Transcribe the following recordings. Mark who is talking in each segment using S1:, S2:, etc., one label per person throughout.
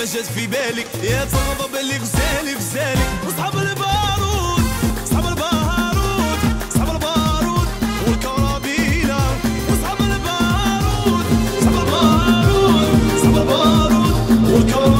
S1: ما في بالك. يا تغضب اللي غزالي غزالي. أصحاب البارود أصحاب البارود أصحاب البارود. والكرابيلة واصحاب البارود أصحاب البارود أصحاب البارود. والكرابيلة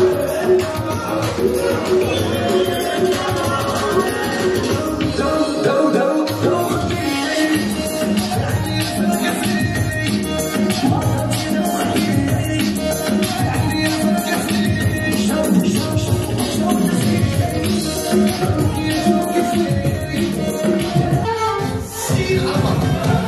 S1: See,
S2: I'm a...